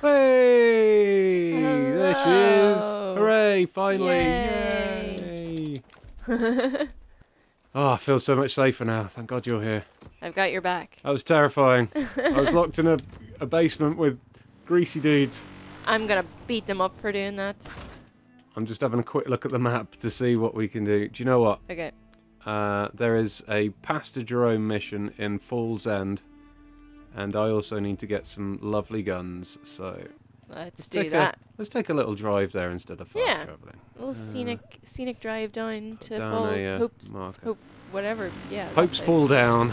Hey! There she is! Hooray! Finally! Yay. Yay. oh, I feel so much safer now. Thank God you're here. I've got your back. That was terrifying. I was locked in a, a basement with greasy dudes. I'm gonna beat them up for doing that. I'm just having a quick look at the map to see what we can do. Do you know what? Okay. Uh, there is a Pastor Jerome mission in Falls End, and I also need to get some lovely guns. So Let's, do take that. A, let's take a little drive there instead of fast Yeah. traveling. A little scenic scenic drive down to Down Fall a uh, Hope marker. Hope whatever. Yeah. Hope's. Fall Down.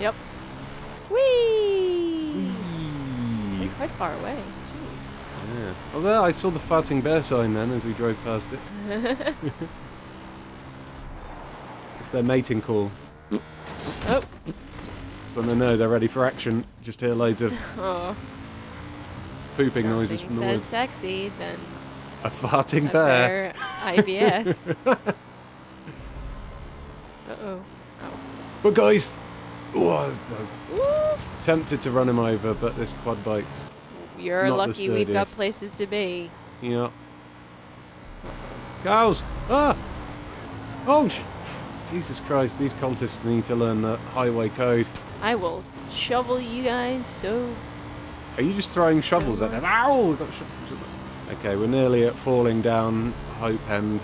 Yep. Whee! It's quite far away. Jeez. Yeah. Although I saw the farting bear sign then as we drove past it. it's their mating call. Oh. When they know they're ready for action. Just hear loads of Oh. pooping noises from the says woods. sexy then A farting a bear. bear IBS. uh oh. But guys, oh, I was, I was tempted to run him over, but this quad bike's You're Not the lucky we've got places to be. Yeah. Cows! Ah! Oh, Jesus Christ, these cultists need to learn the highway code. I will shovel you guys so. Are you just throwing shovels at them? Ow! We've got shovels. Okay, we're nearly at falling down Hope End.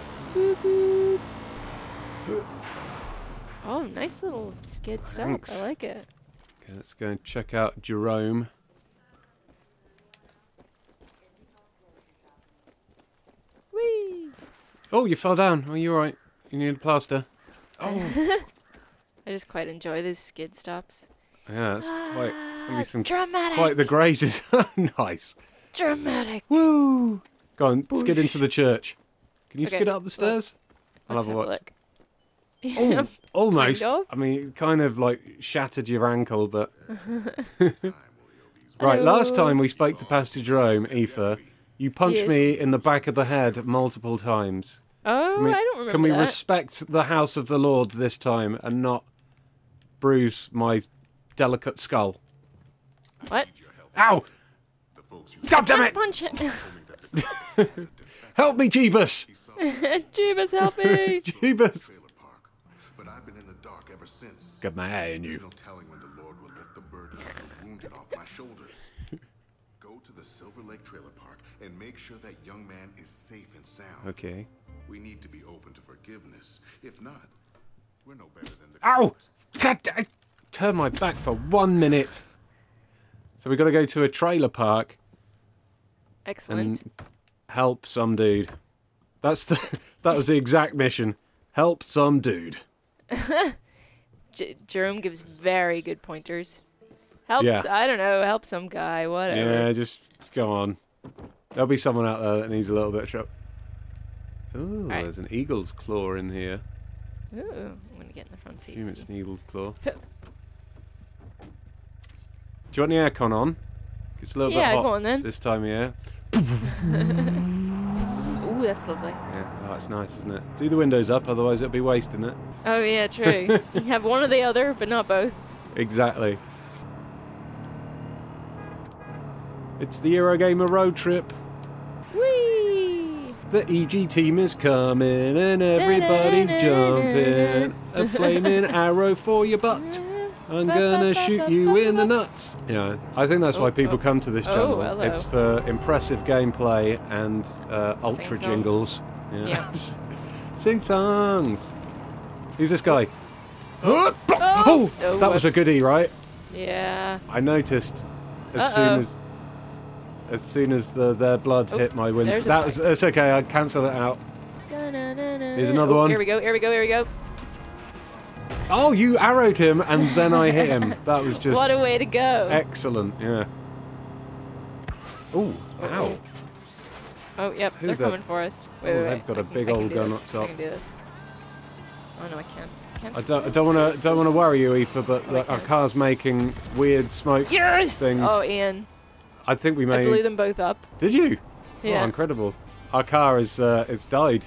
Oh, nice little skid stop. Thanks. I like it. Okay, let's go and check out Jerome. Whee! Oh, you fell down. Oh, you're right. You need a plaster. Oh, I just quite enjoy those skid stops. yeah, that's quite, gonna ah, some, dramatic. quite the grazes. nice. dramatic. Woo! Go on, skid into the church. Can you Okay, skid up the well, stairs? I'll have have a look. Oh, almost. of. I mean, it kind of like shattered your ankle, but. right, last oh. time we spoke to Pastor Jerome, Aoife, you punched Yes. me in the back of the head multiple times. Oh, Can we, I don't remember Can we that. respect the house of the Lord this time and not bruise my delicate skull? what? Ow! God damn it! Punch it. Help me, Jeebus! Jeebus, help me. Jeebus! trailer park. But I've been in the dark ever since. Good man, There's you. no telling when the Lord will lift the burden of the wounded off my shoulders. Go to the Silver Lake Trailer Park and make sure that young man is safe and sound. Okay. We need to be open to forgiveness. If not, we're no better than the Ow! God, I turn my back for one minute. So we got to go to a trailer park Excellent. and help some dude. That's the that was the exact mission. Help some dude. J- Jerome gives very good pointers. Helps, Yeah. I don't know, help some guy, whatever. Yeah, just go on. There'll be someone out there that needs a little bit of trouble. Ooh, Right. there's an eagle's claw in here. Ooh, I'm gonna get in the front seat. Assume it's an eagle's claw. Do you want the aircon on? It's a little Yeah, bit hot go on then. this time of year. Ooh, that's lovely. Yeah, oh, that's nice, isn't it? Do the windows up, otherwise it'll be wasting it. Oh yeah, true. you have one or the other, but not both. Exactly. It's the Eurogamer road trip. The EG team is coming and everybody's jumping. A flaming arrow for your butt. I'm gonna shoot you in the nuts. Yeah, I think that's why Oh, people oh. come to this Oh, channel. hello. It's for impressive gameplay and uh, ultra songs. jingles. Yeah. Sing songs. Who's this guy? Oh, Oh, oh, that was a whoops. goodie, right? Yeah. I noticed as soon Uh-oh. as as soon as the their blood Oh, hit my windscreen. there's That was it's okay. I cancelled it out. Here's another oh, one. Here we go, here we go, here we go. Oh, you arrowed him, and then I hit him. That was just what a way to go. excellent. Yeah. Ooh, ow! oh, yep, Who they're the- coming for us. Wait, Oh, wait, they've got a big can old gun this. up top. I can do this. Oh no, I can't. can't. I don't, I don't want to don't want to worry you, Aoife, but Oh, the, our car's making weird smoke. Yes! things. Oh, Ian. I think we I blew them both up. Did you? Yeah. Oh, incredible! Our car is uh, it's died.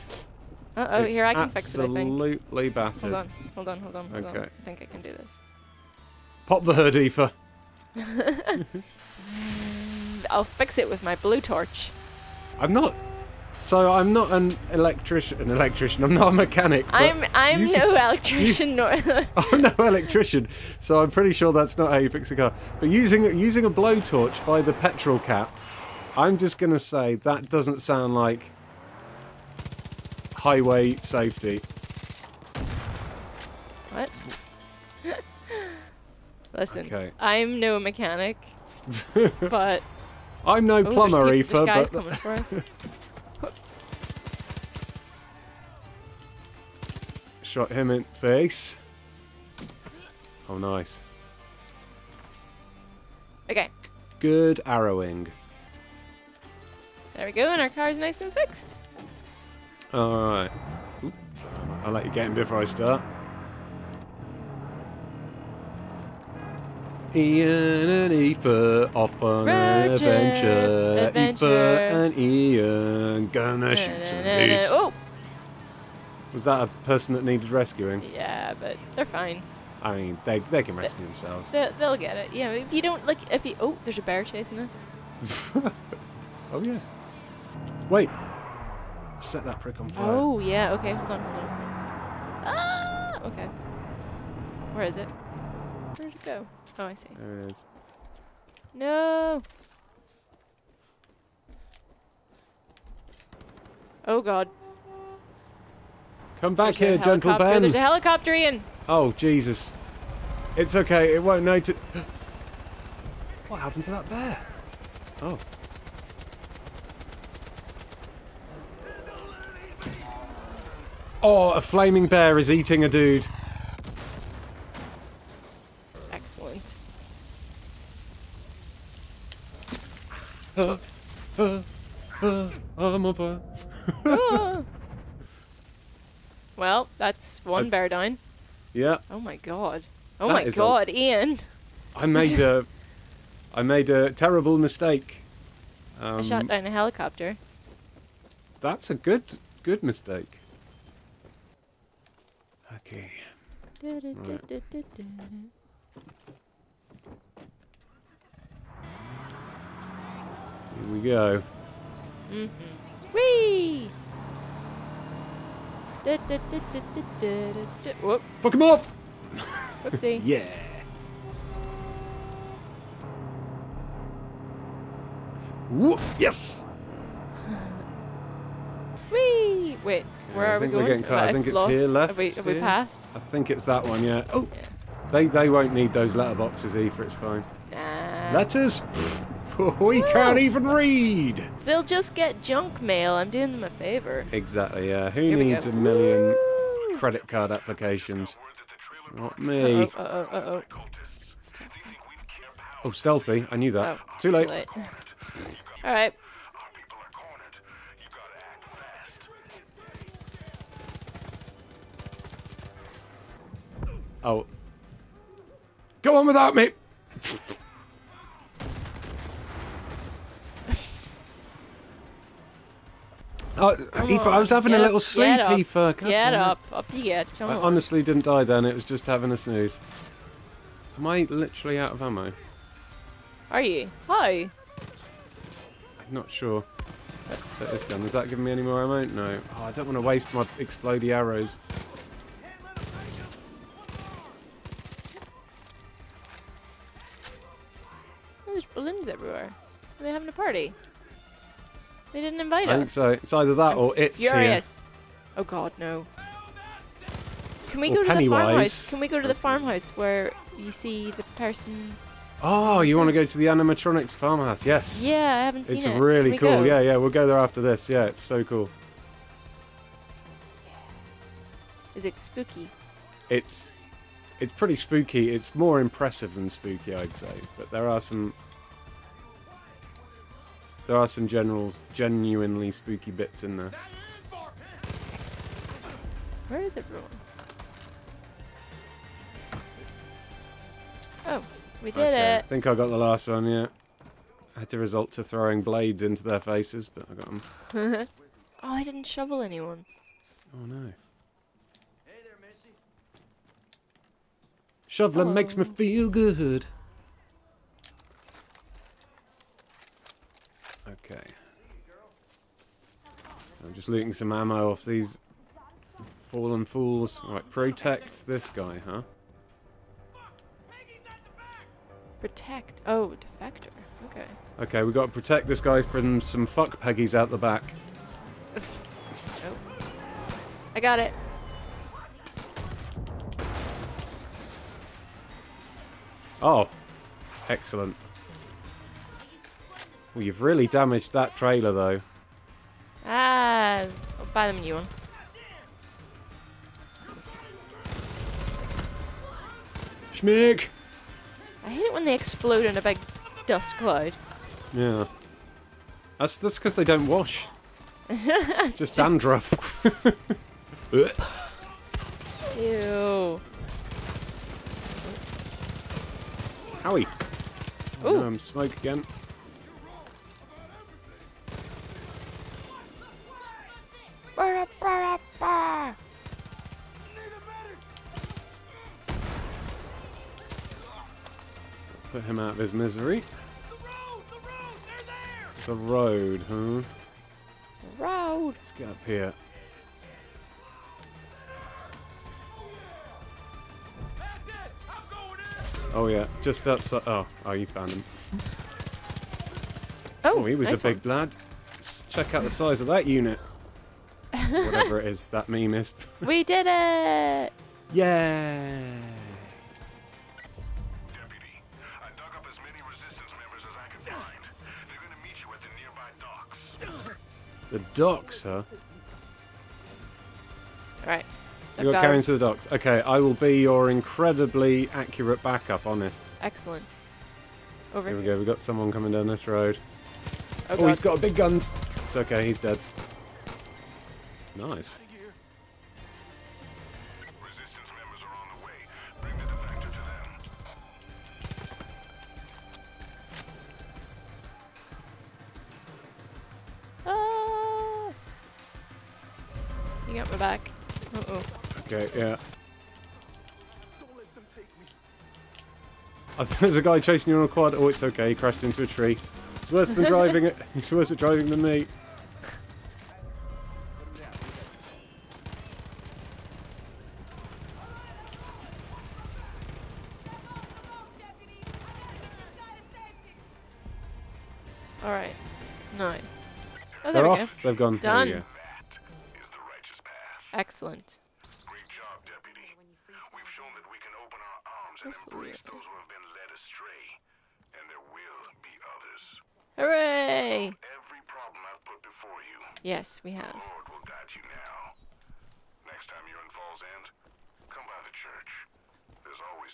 Uh oh, It's here I can fix it. I think. Absolutely battered. Hold on, hold on, hold on, hold on. Okay. I think I can do this. Pop the hood, Aoife. I'll fix it with my blue torch. I'm not. So I'm not an electrician. An electrician. I'm not a mechanic. I'm I'm no electrician nor. I'm no electrician, so I'm pretty sure that's not how you fix a car. But using using a blowtorch by the petrol cap, I'm just gonna say that doesn't sound like highway safety. what? Listen, Okay. I'm no mechanic, but I'm no oh, plumber, peop- Aoife, but shot him in face. Oh, nice. Okay, Good arrowing. there we go, and our car's nice and fixed. All right. I'll let you get in before I start. Ian and Aoife off on an adventure. adventure. Aoife and Ian gonna shoot some dudes. Oh, Was that a person that needed rescuing? yeah, but they're fine. I mean, they they can rescue themselves. They, they'll get it. Yeah, if you don't like, if you oh, there's a bear chasing us. Oh yeah. Wait. Set that prick on fire. Oh yeah. Okay, hold on, hold on. Ah, okay. Where is it? Where'd it go? Oh, I see. There it is. No. Oh God. Come back There's here, gentle. Ben. There's a helicopter, Ian. Oh, Jesus. It's okay, it won't notice. What happened to that bear? Oh. Oh, a flaming bear is eating a dude. One bear down. Yeah, Oh my God. Oh That my is a- God, Ian. I made a, I made a terrible mistake. Um, I shot down a helicopter. That's a good, good mistake. Okay. Here we go. Whee! Whoop, Fuck him up! whoopsie. Yeah. Whoop! Yes. Whee! Wait, where I are we think we're going? getting caught. I think it's lost. here, left, Have we, have we passed? I think it's that one. Yeah. Oh, Yeah. they they won't need those letterboxes either. It's fine. Nah. Letters. we can't even read. They'll just get junk mail. I'm doing them a favor. Exactly. Yeah. Who Here needs a million Woo! credit card applications? Not Uh-oh, me. uh-oh, uh-oh. Stealthy. Oh, stealthy. I knew that. Oh, Too late. All right. Oh. Go on without me. Oh, oh Come Aoife, I was having a little sleep, get up, Aoife. God Get damn it. up. Up you get. Come I on. honestly didn't die then. It was just having a snooze. Am I literally out of ammo? Are you? Hi. I'm not sure. Take this gun. Does that give me any more ammo? No. Oh, I don't want to waste my explodey arrows. Oh, there's balloons everywhere. Are they having a party? They didn't invite I us. think so. It's either that I'm or it's here. furious. Oh God, no. Can we Or go to the farmhouse? Can we go to the farmhouse where you see the person? Oh, you want to go to the animatronics farmhouse? Yes. Yeah, I haven't seen It's it. Can really cool. go? Yeah, yeah. We'll go there after this. Yeah, it's so cool. Is it spooky? It's it's pretty spooky. It's more impressive than spooky, I'd say. But there are some there are some generals genuinely spooky bits in there. Where is everyone? Oh, we did Okay, I think I got the last one. Yeah. I had to resort to throwing blades into their faces, but I got them. Oh, I didn't shovel anyone. Oh no. Shoveling makes me feel good. Okay. So I'm just looting some ammo off these fallen fools. Right, protect this guy, huh? Protect. Oh, defector. Okay. Okay, we got to protect this guy from some fuck peggies out the back. Oh. I got it. Oh, excellent. Well, you've really damaged that trailer, though. I'll buy them a new one. Schmick! I hate it when they explode in a big dust cloud. Yeah. That's that's because they don't wash. It's just dandruff. Ew. Howie. Ooh. No, I'm smoke again. Him out of his misery. The road, the road, the road huh? The road. Let's get up here. Oh yeah, just outside. Oh, oh, you found him. Oh, Oh, he was nice a big lad. S- check out the size of that unit. Whatever it is that meme is. We did it. Yeah. The docks, huh? All right. You're going. carrying to the docks. Okay, I will be your incredibly accurate backup on this. Excellent. Over Here we go. We've got someone coming down this road. Oh, Oh, he's got big guns. It's okay. He's dead. Nice. there's a guy chasing you on a quad. Oh, it's okay. He crashed into a tree. It's worse than driving it. It's worse at driving than me. All right. Nine. Oh, there They're we off. go. They've gone. Done. There you go. Is the righteous path. Excellent. Great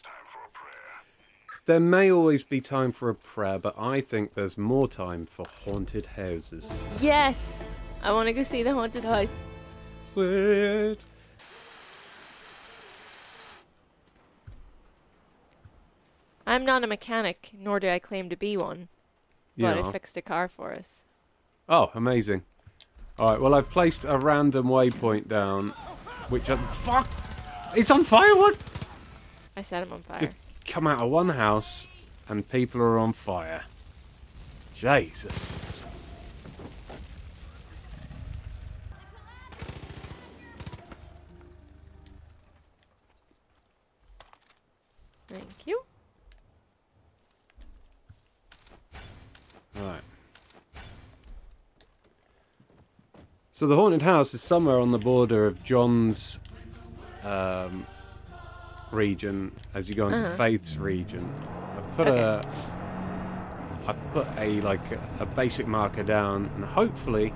time for a prayer. There may always be time for a prayer, but I think there's more time for haunted houses. Yes! I want to go see the haunted house. Sweet. I'm not a mechanic, nor do I claim to be one, but Yeah. I fixed a car for us. Oh, amazing. Alright, well, I've placed a random waypoint down, which. I, fuck! It's on fire! What? I set him on fire. You come out of one house and people are on fire. Jesus. Right. So the haunted house is somewhere on the border of John's um, region as you go into Uh-huh. Faith's region. I've put Okay. a I've put a like a, basic marker down and hopefully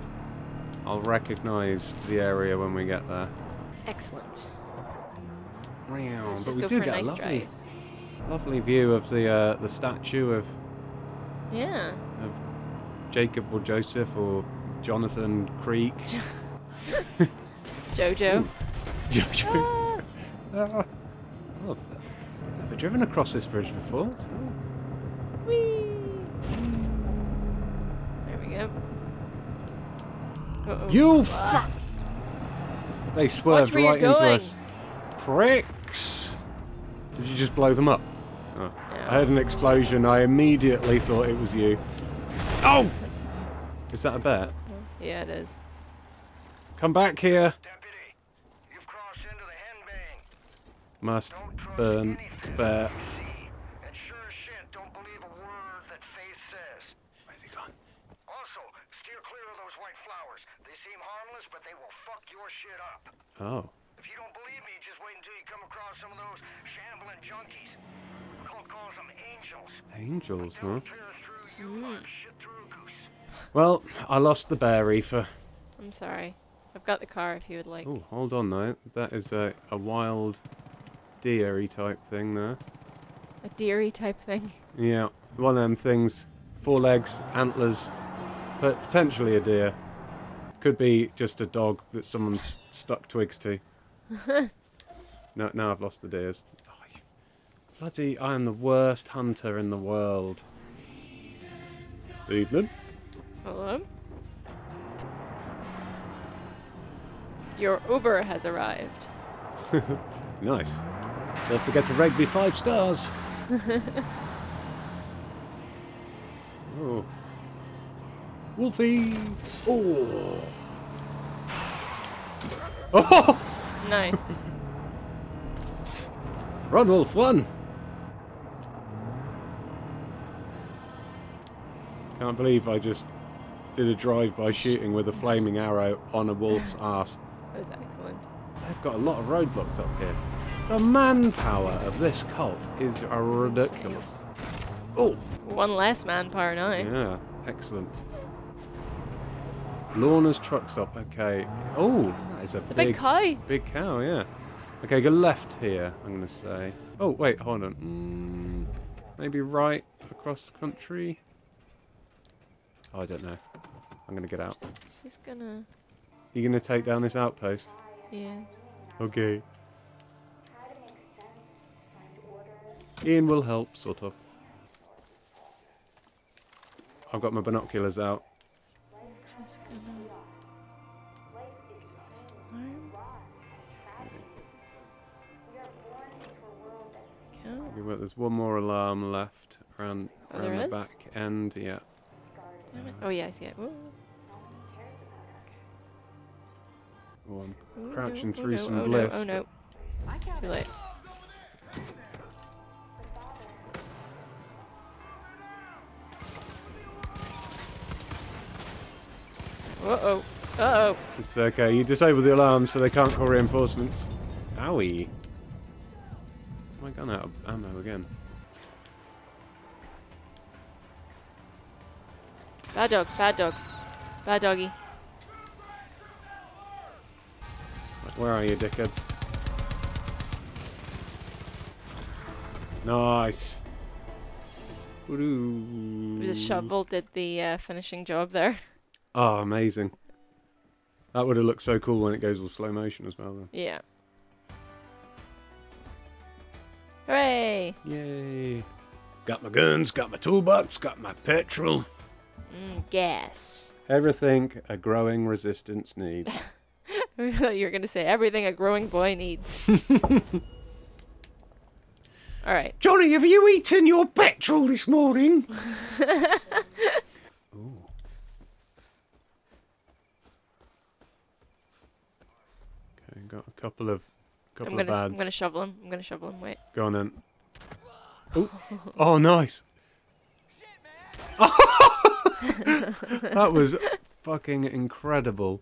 I'll recognize the area when we get there. Excellent. Let's but we do for a get nice a lovely, drive. lovely view of the uh, the statue of, Yeah. of Jacob or Joseph or Jonathan Creek. Jojo. Jojo. Ah, Oh, I've never driven across this bridge before. It's nice. whee. There we go. Uh-oh. You fuck! They swerved right into us. Pricks! Did you just blow them up? No. I heard an explosion. I immediately thought it was you. Oh! Is that a bet? Yeah, it is. Come back here. Deputy, you've crossed into the henbane. Must burn anything bear. And sure as shit, don't believe a word that Faith says. Where's he gone? Also, steer clear of those white flowers. They seem harmless, but they will fuck your shit up. Oh. If you don't believe me, just wait until you come across some of those shambling junkies. Cole calls them angels. Angels, huh? They'll tear through you like shit Hmm. through a goose. Well, I lost the bear reefer. I'm sorry. I've got the car if you would like. Oh, hold on though. That is a, a wild deery type thing there. A deery type thing. Yeah, one of them things. Four legs, antlers, but potentially a deer. Could be just a dog that someone's stuck twigs to. no, now I've lost the deers. Bloody, I am the worst hunter in the world. Evening. Hello? Your Uber has arrived. Nice. Don't forget to rate me five stars. oh. Wolfie! Oh! Oh! Nice. Run, Wolf, run! Can't believe I just did a drive-by shooting with a flaming arrow on a wolf's ass. That was excellent. They've got a lot of roadblocks up here. The manpower of this cult is ridiculous. Oh! One less manpower now. Yeah, excellent. Lorna's truck stop. Okay. Oh, that is a It's a big, big cow. big cow. Yeah. Okay, go left here. I'm gonna say. Oh wait, hold on. Mm, maybe right across country. Oh, I don't know. I'm gonna get out. Just gonna. You gonna take down this outpost? Yes. Okay. Try to make sense, find order. Ian will help, sort of. I've got my binoculars out. Just gonna. Life is Alarm. loss and tragedy. We are born into a world that Count. Okay, well, there's one more alarm left around, around the back end. Yeah. Scarred. Damn it. Oh yeah, I see it. Whoa. No one cares about us. Oh, I'm Oh, crouching no, through oh, no, some oh, bliss. No, oh no. Too late. Uh oh. Uh oh. It's okay. You disable the alarm so they can't call reinforcements. Owie. My gun out of ammo again. Bad dog. Bad dog. Bad doggy. Where are you, dickheads? Nice. Woo-doo. It was a shovel did the uh, finishing job there. Oh, amazing. That would have looked so cool when it goes all slow motion as well. Though. Yeah. Hooray! Yay. Got my guns, got my toolbox, got my petrol. Mm, gas. Everything a growing resistance needs. I thought you were going to say everything a growing boy needs. All right. Johnny, have you eaten your petrol this morning? Ooh. Okay, got a couple of couple I'm of gonna, bads. I'm gonna shovel him. I'm gonna shovel him. Wait. Go on then. Ooh. Oh, nice. that was fucking incredible.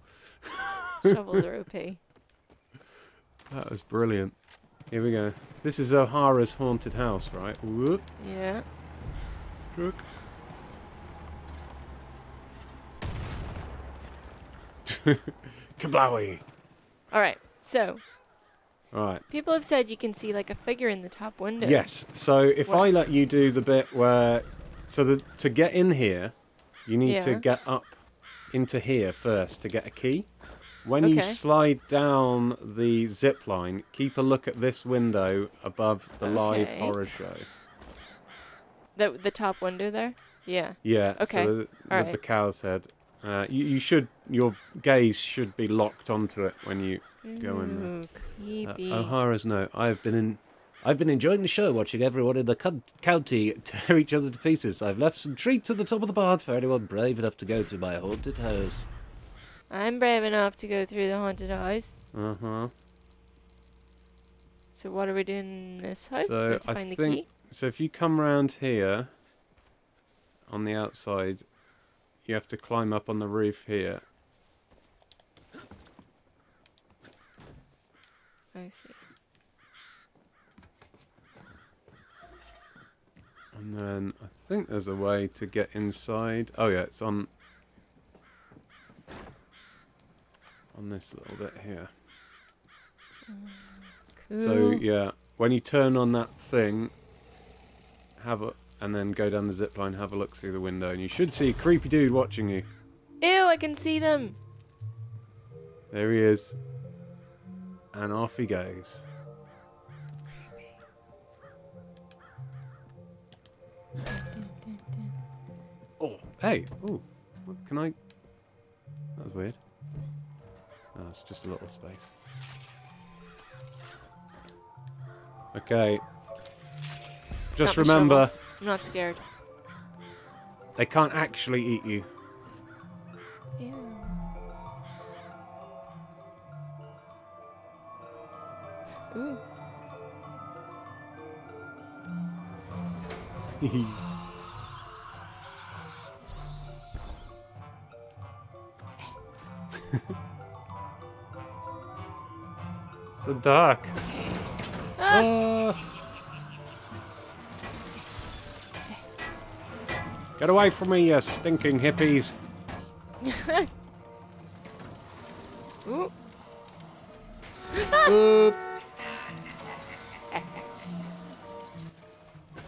Shovels are OP. That was brilliant. Here we go. This is O'Hara's haunted house, right? Whoop. Yeah. Truck. Kablowie. All right. So All right. people have said you can see like a figure in the top window. Yes. So if What? I let you do the bit where, so the, to get in here, you need to get up into here first to get a key. When you slide down the zip line, keep a look at this window above the live Okay. horror show. The the top window there. Yeah. Yeah. Okay. So the, with the cow's head, uh, you, you should your gaze should be locked onto it when you go in there. Ooh, Uh. O'Hara's note. I have been in. I've been enjoying the show, watching everyone in the con- county tear each other to pieces. I've left some treats at the top of the barn for anyone brave enough to go through my haunted house. I'm brave enough to go through the haunted house. Uh huh. So what are we doing in this house? we So have to I find the think key. so. If you come round here, on the outside, you have to climb up on the roof here. I see. And then I think there's a way to get inside. Oh yeah, it's on on this little bit here. Mm, cool. So yeah, when you turn on that thing, have a and then go down the zip line, have a look through the window, and you should see a creepy dude watching you. Ew, I can see them. There he is. And off he goes. Hey. Oh, what can I? That was weird. Oh, it's just a little space. Okay. Just my remember. I'm not scared. they can't actually eat you. Ew. Ooh. so dark. Ah. Get away from me, you stinking hippies. Ooh.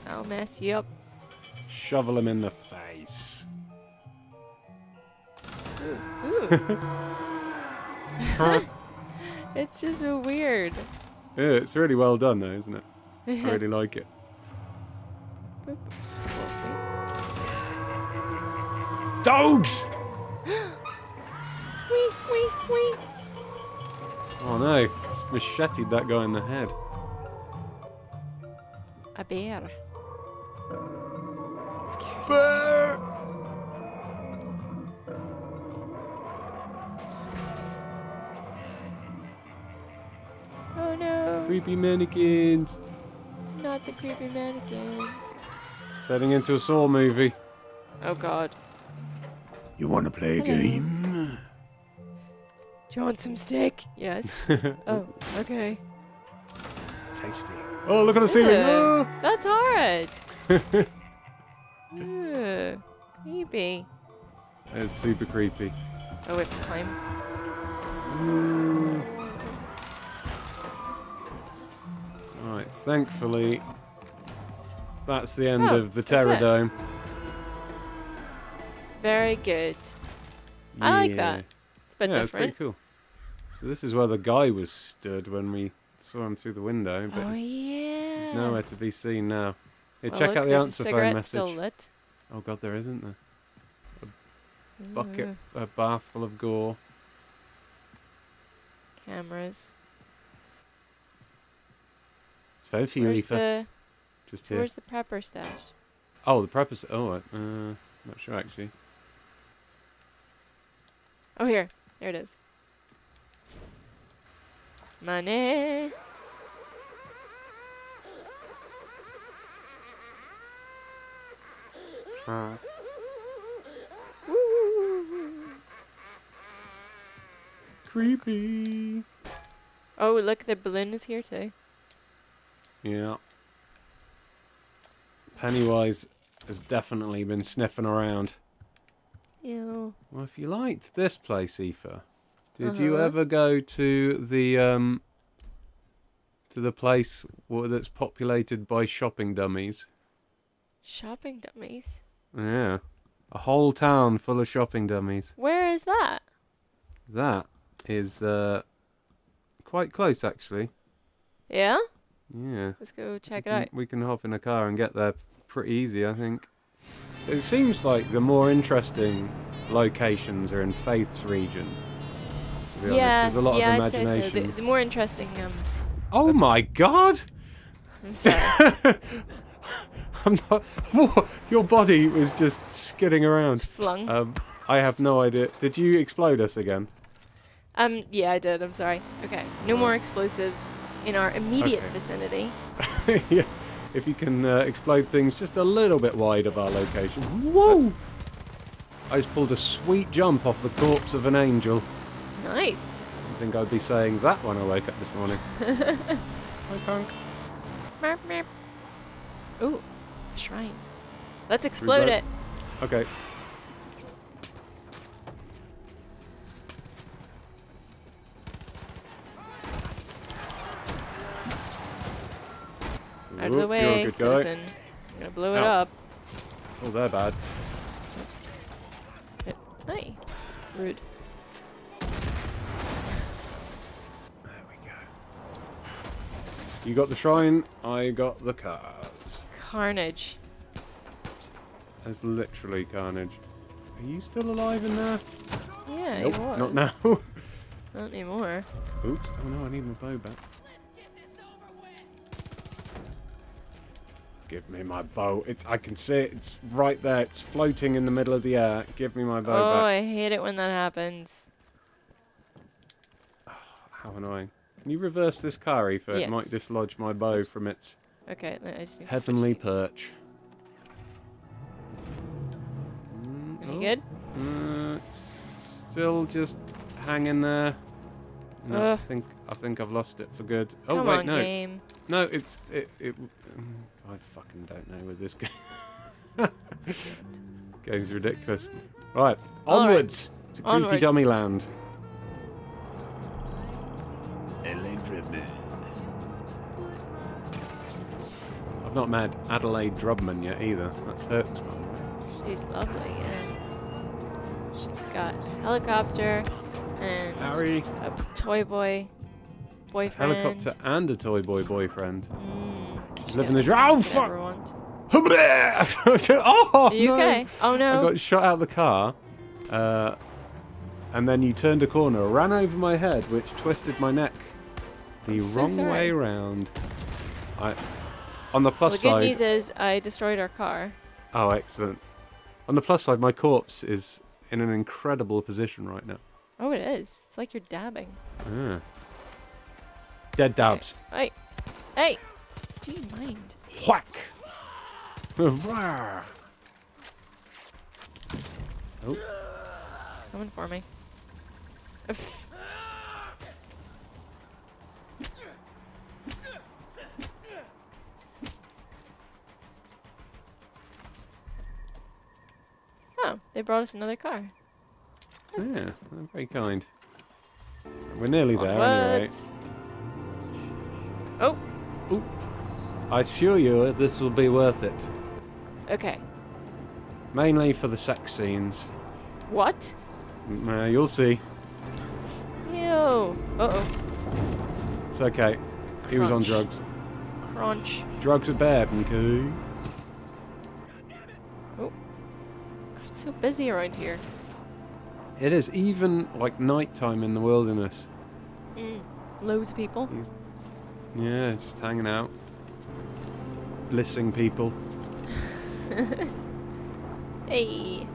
I'll mess you up. Shovel him in the face. Ooh. it's just weird. Yeah, it's really well done, though, isn't it? I really like it. Dogs! Wee, wee, wee. Oh no, just macheted that guy in the head. A bear. Mannequins. not the creepy mannequins. It's turning into a Saw movie. Oh god. You want to play a Hello. game? Do you want some steak? Yes. oh, okay. Tasty. Oh, look at the ceiling. Ew, Oh! That's hard. Ew, creepy. It's super creepy. Oh, we have to climb. Right, thankfully, that's the end Oh, of the it. Very good. I like that. It's a bit yeah, it's pretty cool. So this is where the guy was stood when we saw him through the window, but Oh he's, yeah. he's nowhere to be seen now. Here, Well, check look, out the answer phone message. still lit. Oh god, there isn't there. A Bucket, Ooh, a bath full of gore. Cameras. It's very few, Where's the Just here. where's the prepper stash? Oh, the purpose. Oh, uh, not sure actually. Oh here. There it is. Money. Creepy. Oh look, the balloon is here too. Yeah. Pennywise has definitely been sniffing around. Ew. Well, if you liked this place, Aoife, did you Uh-huh. ever go to the um to the place that's populated by shopping dummies? Shopping dummies. Yeah, a whole town full of shopping dummies. Where is that? That is uh quite close, actually. Yeah? Yeah. Let's go check we it can, out. We can hop in a car and get there pretty easy, I think. It seems like the more interesting locations are in Faith's region. To be honest, yeah, there's a lot yeah, of I'd say so. imagination. The, the more interesting um Oh my god! I'm sorry. I'm not. Whoa, your body was just skidding around. Flung. Um, I have no idea. Did you explode us again? Um, yeah, I did. I'm sorry. Okay. No more explosives in our immediate Okay. vicinity. yeah. If you can uh, explode things just a little bit wide of our location. Whoa! I just pulled a sweet jump off the corpse of an angel. Nice. I think I'd be saying that when I woke up this morning. Hi, punk. Merp, merp. Ooh, a shrine. Let's explode it. Okay. Out of the way, good guy. I'm gonna blow it Ow. up. Oh, they're bad. Hit. Hi. Rude. There we go. You got the shrine, I got the cars. Carnage. That's literally carnage. Are you still alive in there? Yeah, nope, not now. Not anymore. Oops. Oh no, I need my bow back. Give me my bow. It, I can see it. It's right there. It's floating in the middle of the air. Give me my bow Oh, back. I hate it when that happens. How annoying. Can you reverse this car, Aoife? It might dislodge my bow from its Okay, I just need heavenly seats. perch. Mm, Any oh, good? Uh, it's still just hanging there. No, I think I think I've lost it for good. Oh Come wait, on, no, game. no, it's it. it mm, I fucking don't know with this game. Game's ridiculous. Right, All right. onwards to creepy Onwards. dummy land. I've not met Adelaide Drubman yet either. That's Hurk's mum. She's lovely, yeah. She's got a helicopter and Harry, a toy boy boyfriend. helicopter and a toy boy boyfriend. Mm, she's living the dream. Oh, fuck! oh Are you no! okay? Oh I got shot out of the car, uh, and then you turned a corner, ran over my head, which twisted my neck the so wrong sorry. way round. I, on the Well, plus the good side, news is I destroyed our car. oh excellent. On the plus side, my corpse is in an incredible position right now. Oh, it is. It's like you're dabbing. Ah. Dead dabs. Hey, hey. Do you mind? Whack. Oh, It's coming for me. Oh, they brought us another car. Yeah, nice. very kind. We're nearly there anyway. Onwards. Oh, Oop. I assure you, this will be worth it. okay. Mainly for the sex scenes. What? Mm, Uh, you'll see. Ew. Uh oh. It's okay. He was on drugs. Crunch. Drugs are bad, okay? God, it's so busy around here. It is even like nighttime in the wilderness. Mm. Loads of people. He's, yeah, just hanging out, blissing people. Hey.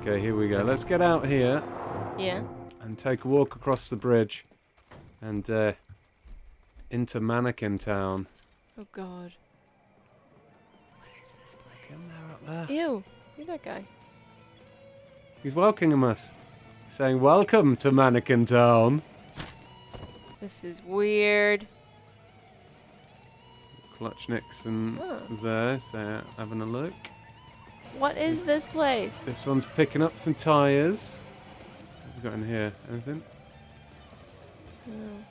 Okay, here we go. Let's get out here Yeah. and take a walk across the bridge and uh, into Mannequin Town. Oh God. What is this place? there up there. Ew. You're that guy. He's welcoming us, saying, "Welcome to Mannequin Town." This is weird. Clutch Nixon Oh. there, so having a look. What is this place? This one's picking up some tyres. What have we got in here? Anything? Oh.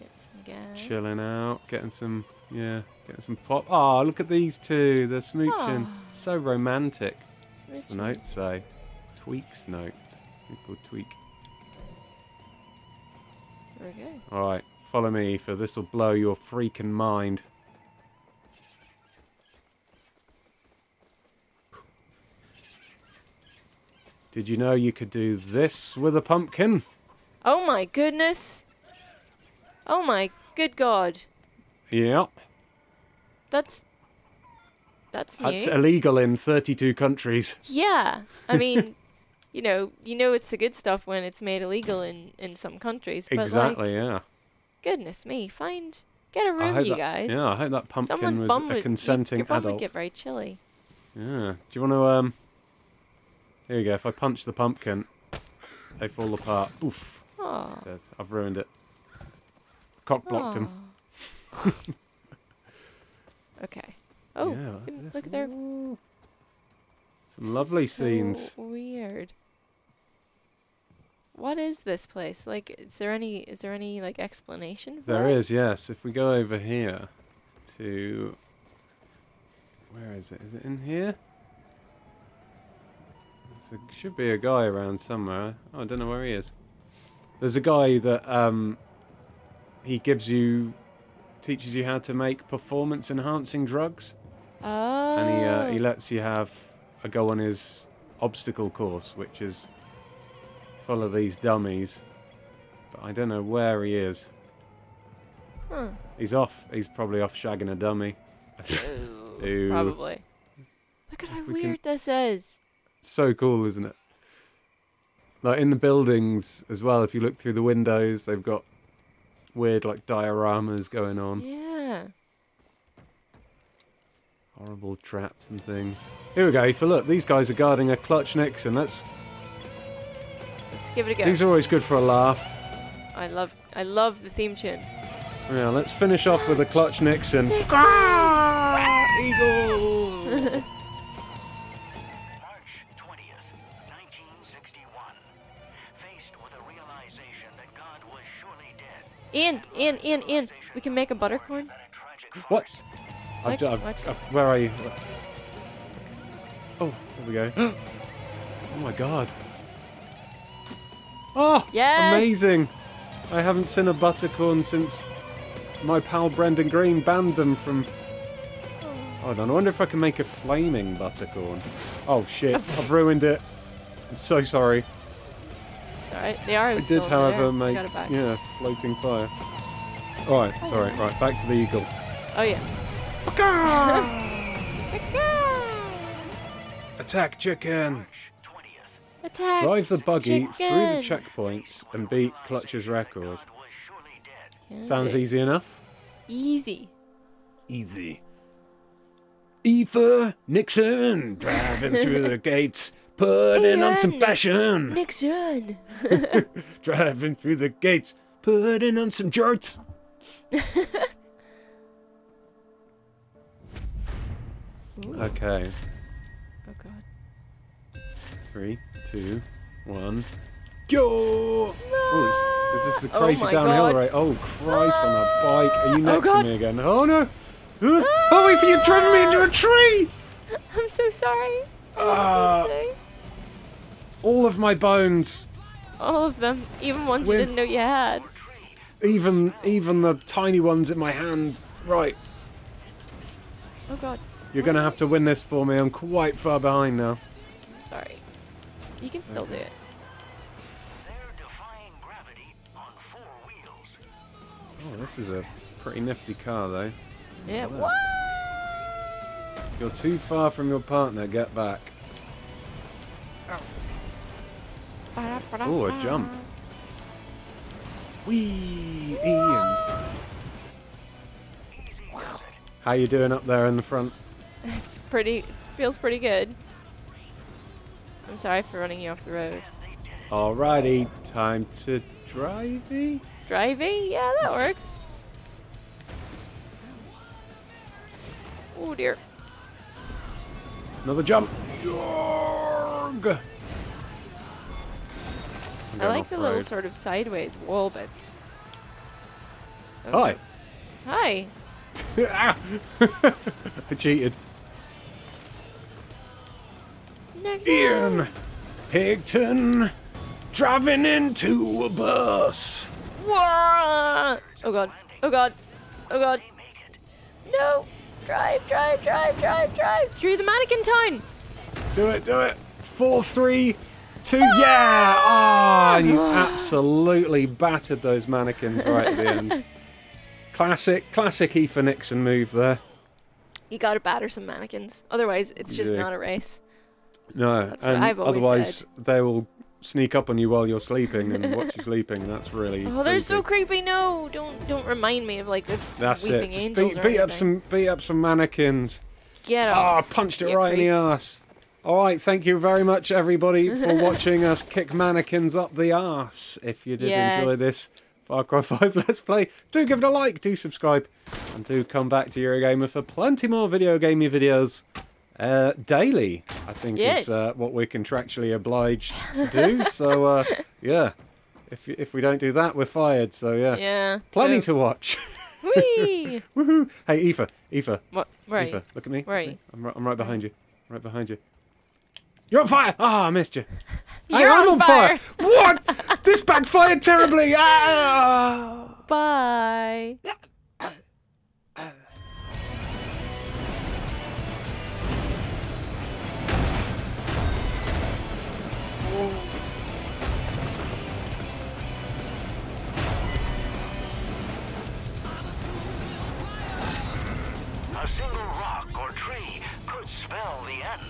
Get some gas. Chilling out, getting some, yeah, getting some pop. Oh, look at these two. They're smooching. Ah. So romantic. What's the Smooching. note say? Tweak's note. It's called Tweak. Okay. All right, follow me, for this will blow your freaking mind. Did you know you could do this with a pumpkin? Oh my goodness. Oh my Good God. Yeah. That's. That's new. That's illegal in 32 countries. Yeah, I mean, you know, you know it's the good stuff when it's made illegal in in some countries. But Exactly, like, yeah. goodness me, find get a room, you that, guys. Yeah, I hope that pumpkin Someone's was bum a would, consenting your bum adult. would get very chilly. Yeah. Do you want to, um... Here you go. If I punch the pumpkin, they fall apart. Oof. Oh. I've ruined it. Cock blocked him. okay. Oh, Yeah, look at- look. Some this lovely so scenes. Weird. What is this place? Like, is there any? Is there any like explanation? For There it? is, yes. If we go over here to... Where is it? Is it in here? There should be a guy around somewhere. Oh, I don't know where he is. There's a guy that um, he gives you, teaches you how to make performance-enhancing drugs, Oh. and he uh, he lets you have a go on his obstacle course, which is full of these dummies. But I don't know where he is. Huh. He's off. He's probably off shagging a dummy. Ooh, Ooh. Probably. Look at how we can- weird this is. so cool, isn't it? Like in the buildings as well. If you look through the windows, they've got weird like dioramas going on, Yeah. horrible traps and things. Here we go. For look, these guys are guarding a clutch Nixon. That's Let's give it a go. these are always good for a laugh. I love I love the theme tune. Yeah, let's finish off with a clutch Nixon. Eagle. Dead, Ian, Ian, Ian, Ian. We can make a buttercorn. and a tragic What? I've, I've, I've- where are you? Oh, there we go. oh my god. Oh, Yes! amazing. I haven't seen a buttercorn since my pal Brendan Greene banned them from. Oh. Hold on, I wonder if I can make a flaming buttercorn. Oh shit, I've ruined it. I'm so sorry. Alright. The arrow I is still did, however, there. Make got it back. yeah floating fire. Alright, oh. sorry. Right, back to the eagle. Oh yeah. Attack chicken! 20th. Attack. Drive the buggy through the checkpoints and beat Clutch's record. God was surely dead. Yeah, Sounds easy enough. Easy. Easy. Aoife Nixon driving through the gates, putting on some Ian. fashion. Nixon. Driving through the gates, putting on some jorts. okay, Oh god. three, two, one, go! Oh, is, is this a Oh crazy my downhill God. right? Oh Christ, on a bike. Are you next to me again? Oh no! Huh? Oh, wait, you've driven me into a tree! I'm so sorry. Ah. All of my bones, All of them, even ones Win- you didn't know you had. even even the tiny ones in my hand. Right, Oh god. you're gonna have to win this for me. I'm quite far behind now. I'm sorry. You can still do it. They're defying gravity on four wheels. Oh, this is a pretty nifty car, though. Yeah. What? You're too far from your partner. Get back. Oh, a jump. Wee, Ian's. How you doing up there in the front? It's pretty. It feels pretty good. I'm sorry for running you off the road. Alrighty, time to drivey. Driving? Yeah, that works. Oh dear. Another jump. Yorg. I like the little sort of sideways wall bits. Hi. Hi. Ah! I cheated. Next Ian Higton driving into a bus. Whoa! Oh god. Oh god. Oh god. No! Drive, drive, drive, drive, drive! Through the mannequin town! Do it, do it. Four, three, two, yeah! Ah, you absolutely battered those mannequins right at the end. Classic, classic Aoife Nixon move there. You gotta batter some mannequins. Otherwise, it's just Yeah. not a race. No, That's what and I've always otherwise said. they will sneak up on you while you're sleeping and watch you sleeping, and that's really. Oh, they're so creepy. creepy. No, don't don't remind me of like the That's weeping it. Just angels beat, beat up some beat up some mannequins. Get Oh, I punched it you right in the ass. All right, thank you very much, everybody, for watching us kick mannequins up the arse. If you did enjoy this Far Cry 5 Let's Play, do give it a like, do subscribe, and do come back to Eurogamer for plenty more video gamey videos uh, daily. I think Yes. is uh, what we're contractually obliged to do. so uh, yeah, if if we don't do that, we're fired. So yeah, Yeah. plenty so, to watch. Whee! Woohoo! Hey, Aoife, Aoife, what? Are Aoife, look at me. Where are you? I'm right, I'm right behind you. Right behind you. You're on fire! Ah, I missed you. You're I'm on on fire! what? this backfired terribly! Ah! Bye. A single rock or tree could spell the end.